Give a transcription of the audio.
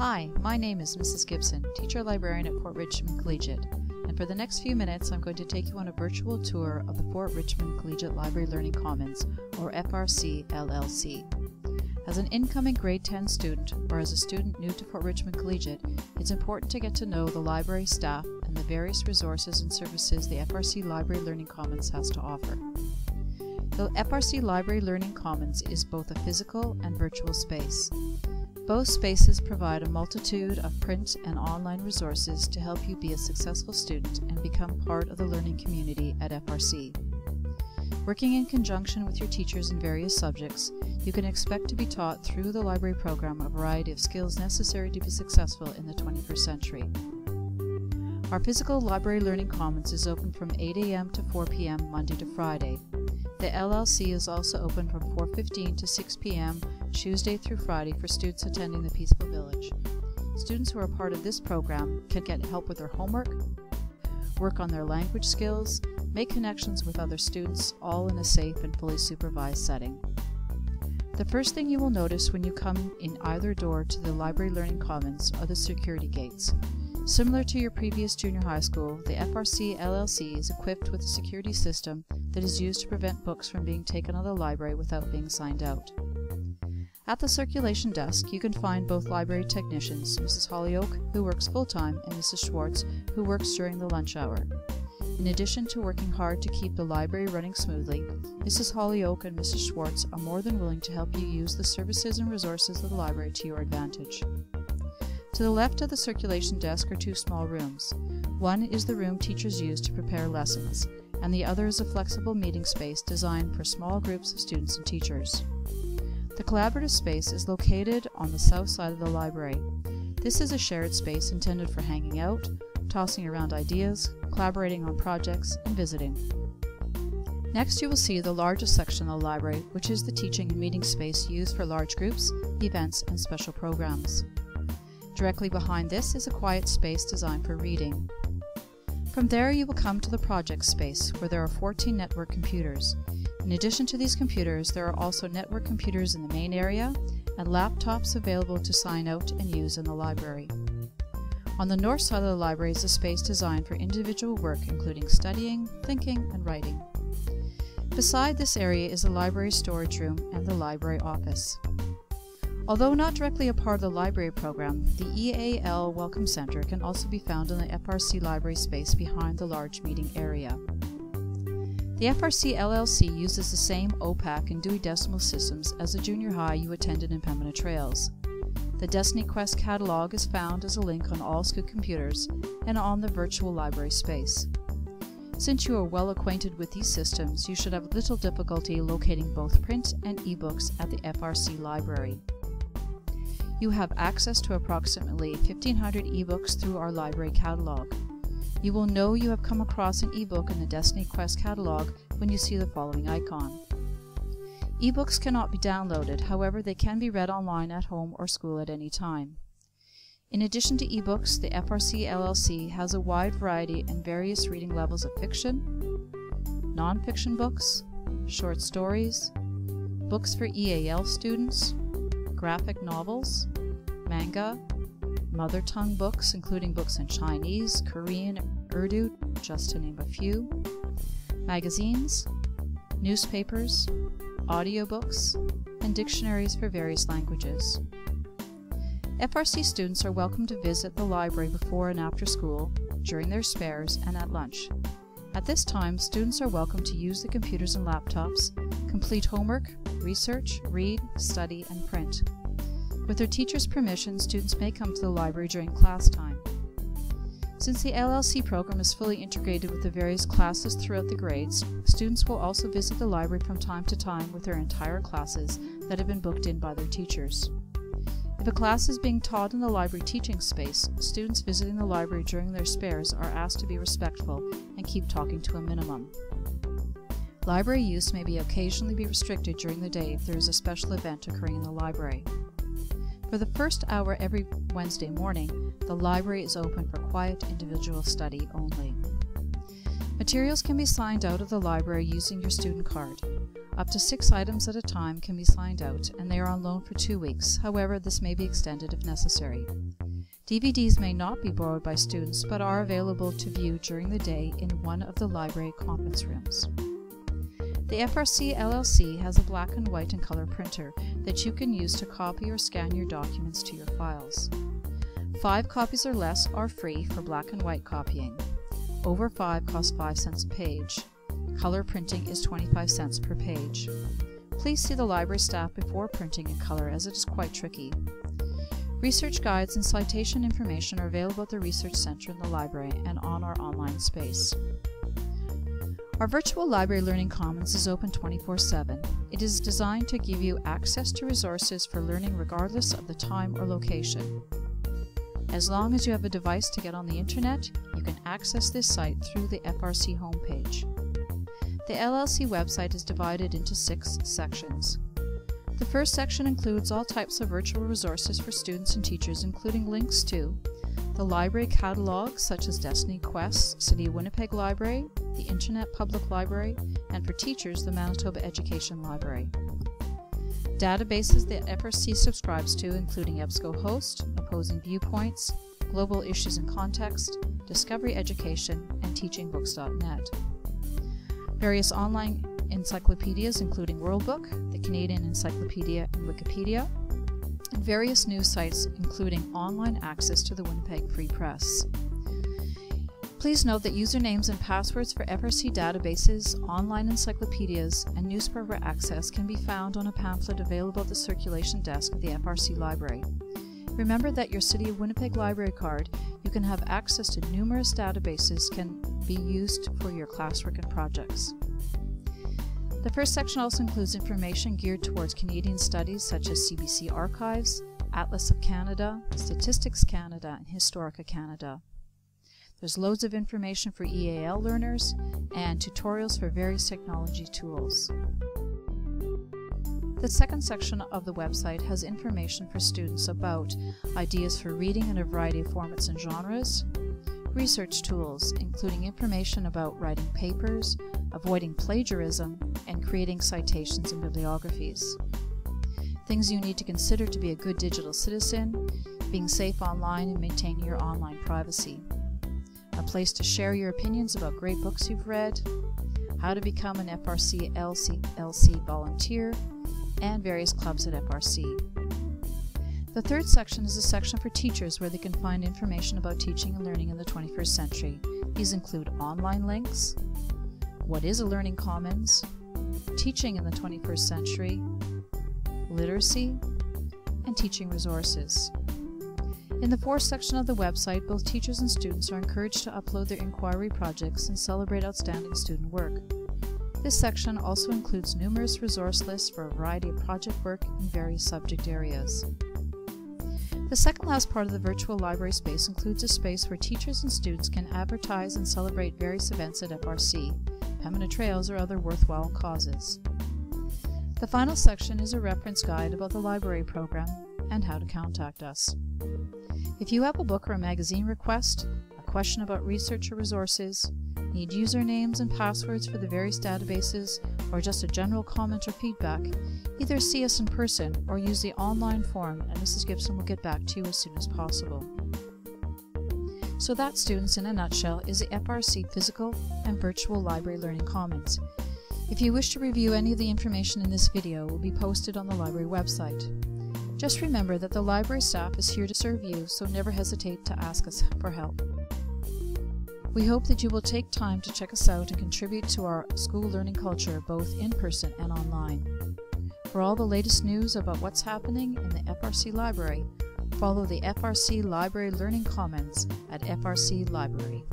Hi, my name is Mrs. Gibson, teacher librarian at Fort Richmond Collegiate, and for the next few minutes I'm going to take you on a virtual tour of the Fort Richmond Collegiate Library Learning Commons, or FRC LLC. As an incoming grade 10 student, or as a student new to Fort Richmond Collegiate, it's important to get to know the library staff and the various resources and services the FRC Library Learning Commons has to offer. The FRC Library Learning Commons is both a physical and virtual space. Both spaces provide a multitude of print and online resources to help you be a successful student and become part of the learning community at FRC. Working in conjunction with your teachers in various subjects, you can expect to be taught through the library program a variety of skills necessary to be successful in the 21st century. Our physical library learning commons is open from 8 a.m. to 4 p.m. Monday to Friday. The LLC is also open from 4:15 to 6 p.m. Tuesday through Friday for students attending the Peaceful Village. Students who are part of this program can get help with their homework, work on their language skills, make connections with other students, all in a safe and fully supervised setting. The first thing you will notice when you come in either door to the Library Learning Commons are the security gates. Similar to your previous junior high school, the FRC LLC is equipped with a security system that is used to prevent books from being taken out of the library without being signed out. At the circulation desk, you can find both library technicians, Mrs. Hollyoak, who works full time, and Mrs. Schwartz, who works during the lunch hour. In addition to working hard to keep the library running smoothly, Mrs. Hollyoak and Mrs. Schwartz are more than willing to help you use the services and resources of the library to your advantage. To the left of the circulation desk are two small rooms. One is the room teachers use to prepare lessons, and the other is a flexible meeting space designed for small groups of students and teachers. The collaborative space is located on the south side of the library. This is a shared space intended for hanging out, tossing around ideas, collaborating on projects, and visiting. Next, you will see the largest section of the library, which is the teaching and meeting space used for large groups, events, and special programs. Directly behind this is a quiet space designed for reading. From there you will come to the project space, where there are 14 network computers. In addition to these computers, there are also network computers in the main area and laptops available to sign out and use in the library. On the north side of the library is a space designed for individual work including studying, thinking, and writing. Beside this area is the library storage room and the library office. Although not directly a part of the library program, the EAL Welcome Center can also be found in the FRC library space behind the large meeting area. The FRC LLC uses the same OPAC and Dewey Decimal systems as the junior high you attended in Pembina Trails. The Destiny Quest catalog is found as a link on all school computers and on the virtual library space. Since you are well acquainted with these systems, you should have little difficulty locating both print and ebooks at the FRC library. You have access to approximately 1,500 ebooks through our library catalog. You will know you have come across an ebook in the Destiny Quest catalog when you see the following icon. Ebooks cannot be downloaded, however, they can be read online at home or school at any time. In addition to ebooks, the FRC LLC has a wide variety and various reading levels of fiction, nonfiction books, short stories, books for EAL students, graphic novels, manga, mother tongue books, including books in Chinese, Korean, Urdu, just to name a few, magazines, newspapers, audiobooks, and dictionaries for various languages. FRC students are welcome to visit the library before and after school, during their spares, and at lunch. At this time, students are welcome to use the computers and laptops, complete homework, research, read, study, and print. With their teacher's permission, students may come to the library during class time. Since the LLC program is fully integrated with the various classes throughout the grades, students will also visit the library from time to time with their entire classes that have been booked in by their teachers. If a class is being taught in the library teaching space, students visiting the library during their spares are asked to be respectful and keep talking to a minimum. Library use may be occasionally be restricted during the day if there is a special event occurring in the library. For the first hour every Wednesday morning, the library is open for quiet individual study only. Materials can be signed out of the library using your student card. Up to six items at a time can be signed out, and they are on loan for two weeks. However, this may be extended if necessary. DVDs may not be borrowed by students but are available to view during the day in one of the library conference rooms. The FRC LLC has a black and white and color printer that you can use to copy or scan your documents to your files. Five copies or less are free for black and white copying. Over five costs 5 cents a page. Color printing is 25 cents per page. Please see the library staff before printing in color as it is quite tricky. Research guides and citation information are available at the Research Center in the library and on our online space. Our virtual library Learning Commons is open 24 7. It is designed to give you access to resources for learning regardless of the time or location. As long as you have a device to get on the internet, you can access this site through the FRC homepage. The LLC website is divided into six sections. The first section includes all types of virtual resources for students and teachers, including links to the library catalog, such as Destiny Quest, City of Winnipeg Library, the Internet Public Library, and for teachers, the Manitoba Education Library. Databases that FRC subscribes to, including EBSCOhost, Opposing Viewpoints, Global Issues and Context, Discovery Education, and TeachingBooks.net. Various online encyclopedias, including WorldBook, the Canadian Encyclopedia, and Wikipedia, and various news sites, including online access to the Winnipeg Free Press. Please note that usernames and passwords for FRC databases, online encyclopedias, and newspaper access can be found on a pamphlet available at the circulation desk of the FRC Library. Remember that your City of Winnipeg library card, you can have access to numerous databases can be used for your classwork and projects. The first section also includes information geared towards Canadian studies such as CBC Archives, Atlas of Canada, Statistics Canada, and Historica Canada. There's loads of information for EAL learners and tutorials for various technology tools. The second section of the website has information for students about ideas for reading in a variety of formats and genres, research tools, including information about writing papers, avoiding plagiarism, and creating citations and bibliographies. Things you need to consider to be a good digital citizen, being safe online and maintaining your online privacy. A place to share your opinions about great books you've read, how to become an FRC LC, volunteer, and various clubs at FRC. The third section is a section for teachers where they can find information about teaching and learning in the 21st century. These include online links, what is a learning commons, teaching in the 21st century, literacy, and teaching resources. In the fourth section of the website, both teachers and students are encouraged to upload their inquiry projects and celebrate outstanding student work. This section also includes numerous resource lists for a variety of project work in various subject areas. The second last part of the virtual library space includes a space where teachers and students can advertise and celebrate various events at FRC, Pembina Trails, or other worthwhile causes. The final section is a reference guide about the library program and how to contact us. If you have a book or a magazine request, a question about research or resources, need usernames and passwords for the various databases, or just a general comment or feedback, either see us in person or use the online form and Mrs. Gibson will get back to you as soon as possible. So that, students, in a nutshell, is the FRC Physical and Virtual Library Learning Commons. If you wish to review any of the information in this video, it will be posted on the library website. Just remember that the library staff is here to serve you, so never hesitate to ask us for help. We hope that you will take time to check us out and contribute to our school learning culture both in person and online. For all the latest news about what's happening in the FRC Library, follow the FRC Library Learning Commons at FRC Library.